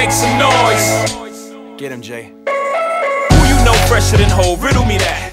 make some noise. Get him, Jay. Who you know fresher than whole? Riddle me that.